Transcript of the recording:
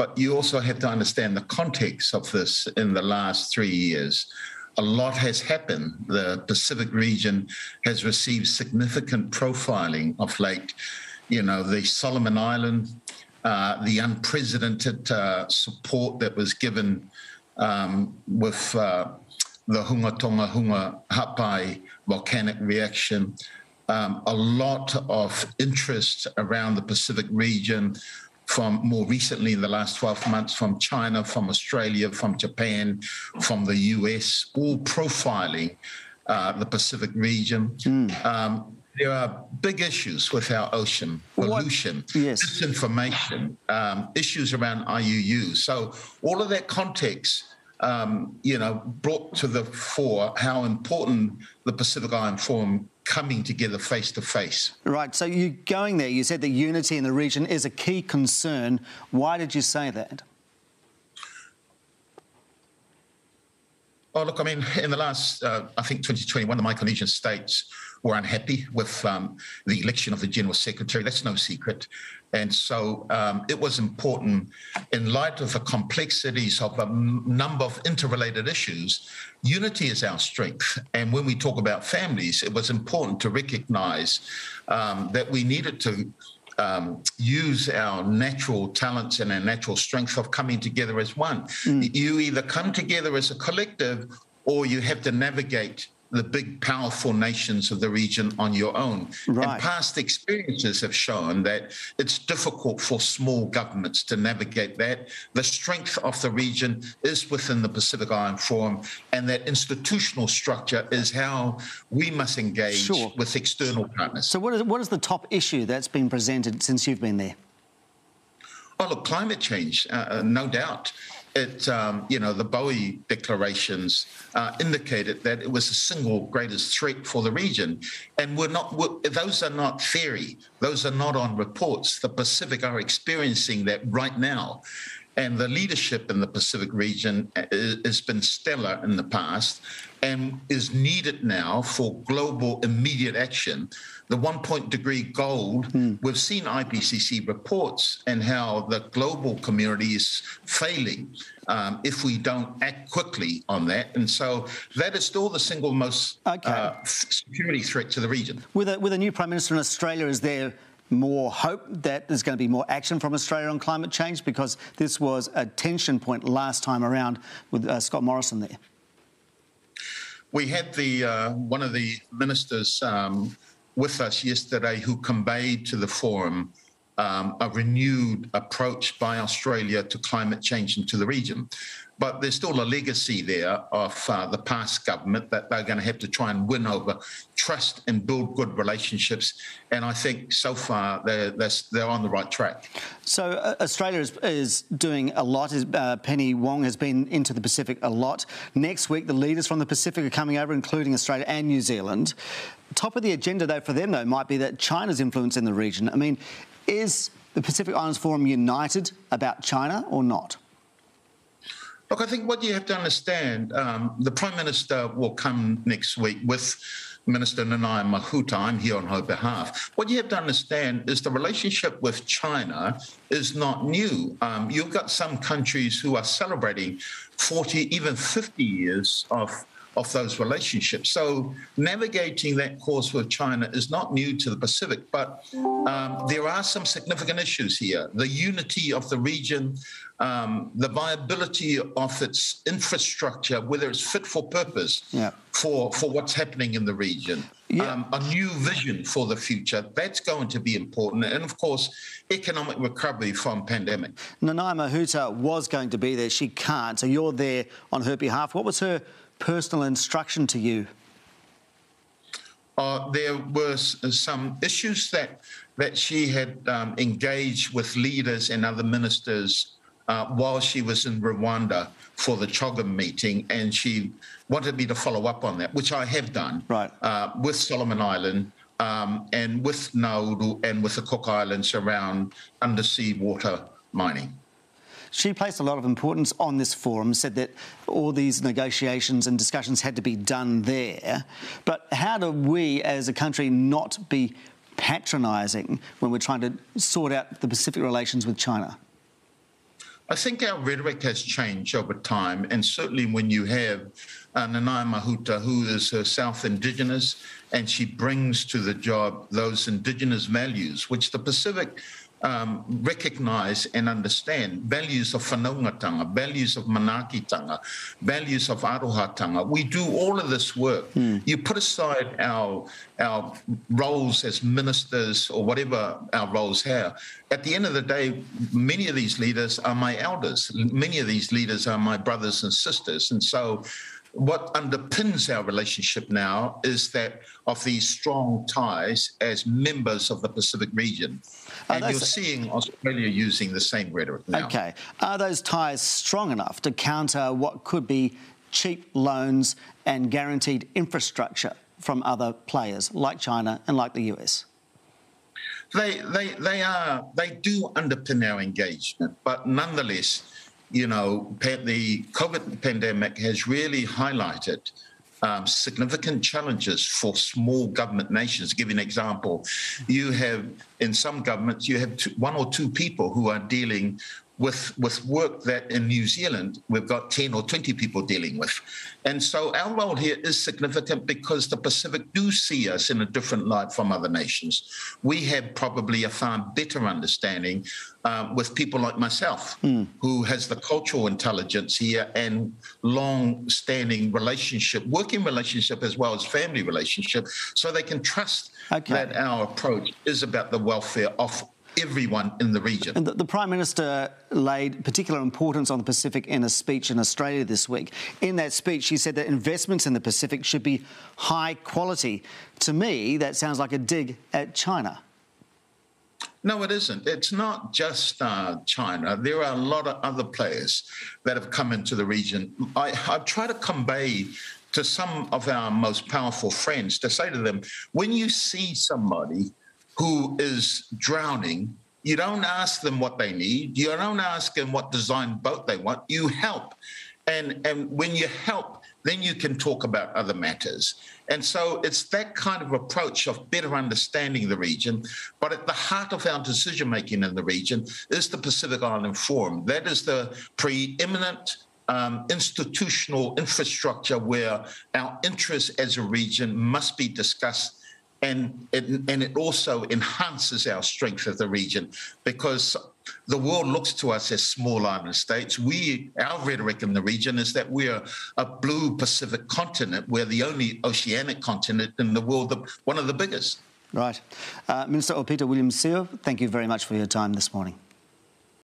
but you also have to understand the context of this in the last three years. A lot has happened. The Pacific region has received significant profiling of late. You know, the Solomon Island, uh, the unprecedented uh, support that was given um, with uh, the Hunga Tonga Hunga Ha'apai volcanic reaction, um, a lot of interest around the Pacific region from more recently in the last 12 months from China, from Australia, from Japan, from the US, all profiling uh, the Pacific region. Mm. Um, there are big issues with our ocean pollution, yes. disinformation, um, issues around IUU. So, all of that context um, you know, brought to the fore how important the Pacific Island Forum coming together face to face. Right. So you going there, you said the unity in the region is a key concern. Why did you say that? Oh, look, I mean, in the last, uh, I think 2021, the Micronesian states were unhappy with um, the election of the General Secretary. That's no secret. And so um, it was important, in light of the complexities of a m- number of interrelated issues, unity is our strength. And when we talk about families, it was important to recognize um, that we needed to um, use our natural talents and our natural strength of coming together as one. Mm. You either come together as a collective or you have to navigate the big, powerful nations of the region on your own. Right. And past experiences have shown that it's difficult for small governments to navigate that. The strength of the region is within the Pacific Island Forum, and that institutional structure is how we must engage sure. with external partners. So, what is, what is the top issue that's been presented since you've been there? Oh, look, climate change, uh, uh no doubt it, um, you know, the Boe declarations uh, indicated that it was the single greatest threat for the region. And we're not, we're, those are not theory, those are not on reports. The Pacific are experiencing that right now. And the leadership in the Pacific region uh, has been stellar in the past and is needed now for global immediate action. The one point degree goal, mm. we've seen IPCC reports and how the global community is failing um, if we don't act quickly on that. And so that is still the single most okay. uh, security threat to the region. With a, with a new Prime Minister in Australia, is there more hope that there's going to be more action from Australia on climate change? Because this was a tension point last time around with uh, Scott Morrison there we had the uh, one of the ministers um, with us yesterday who conveyed to the forum um, a renewed approach by Australia to climate change and to the region. But there's still a legacy there of uh, the past government that they're going to have to try and win over trust and build good relationships. And I think so far they're, they're, they're on the right track. So uh, Australia is, is, doing a lot. Uh, Penny Wong has been into the Pacific a lot. Next week, the leaders from the Pacific are coming over, including Australia and New Zealand. Top of the agenda, though, for them, though, might be that China's influence in the region. I mean, is the Pacific Islands Forum united about China or not? Look, I think what you have to understand, um, the Prime Minister will come next week with Minister Nanaia Mahuta. I'm here on her behalf. What you have to understand is the relationship with China is not new. Um, you've got some countries who are celebrating 40, even 50 years of of those relationships. So navigating that course with China is not new to the Pacific, but um, there are some significant issues here. The unity of the region, um, the viability of its infrastructure, whether it's fit for purpose yeah. for, for what's happening in the region. Yeah. Um, a new vision for the future. That's going to be important. And of course, economic recovery from pandemic. Nanaia Huta was going to be there. She can't. So you're there on her behalf. What was her personal instruction to you? Uh, there were some issues that that she had um, engaged with leaders and other ministers uh, while she was in Rwanda for the CHOGM meeting, and she wanted me to follow up on that, which I have done right. uh, with Solomon Island um, and with Nauru and with the Cook Islands around undersea water mining. She placed a lot of importance on this forum, said that all these negotiations and discussions had to be done there. But how do we as a country not be patronising when we're trying to sort out the Pacific relations with China? I think our rhetoric has changed over time, and certainly when you have uh, Nanaia Mahuta, who is South Indigenous, and she brings to the job those Indigenous values, which the Pacific um, recognize and understand values of whanaungatanga, values of manaakitanga, values of arohatanga. We do all of this work. Mm. You put aside our our roles as ministers or whatever our roles have. At the end of the day, many of these leaders are my elders. Many of these leaders are my brothers and sisters, and so what underpins our relationship now is that of these strong ties as members of the Pacific region. And you're seeing Australia using the same rhetoric now. Okay. Are those ties strong enough to counter what could be cheap loans and guaranteed infrastructure from other players like China and like the US? They, they, they are, they do underpin our engagement, but nonetheless, you know, the COVID pandemic has really highlighted um, significant challenges for small government nations. Give an example, you have in some governments you have two, one or two people who are dealing with with work that in New Zealand we've got 10 or 20 people dealing with. And so our role here is significant because the Pacific do see us in a different light from other nations. We have probably a far better understanding um, with people like myself, mm. who has the cultural intelligence here and long-standing relationship, working relationship as well as family relationship, so they can trust okay. that our approach is about the welfare of everyone in the region. The, the, Prime Minister laid particular importance on the Pacific in a speech in Australia this week. In that speech, she said that investments in the Pacific should be high quality. To me, that sounds like a dig at China. No, it isn't. It's not just uh, China. There are a lot of other players that have come into the region. I, I try to convey to some of our most powerful friends to say to them, when you see somebody who is drowning, you don't ask them what they need. You don't ask them what design boat they want. You help. And, and when you help, then you can talk about other matters. And so it's that kind of approach of better understanding the region. But at the heart of our decision making in the region is the Pacific Island Forum. That is the preeminent um, institutional infrastructure where our interests as a region must be discussed and it, and it also enhances our strength of the region because the world looks to us as small island states. We, our rhetoric in the region is that we're a blue Pacific continent. We're the only oceanic continent in the world, one of the biggest. Right. Uh, Minister Aupito Williams Sio, thank you very much for your time this morning.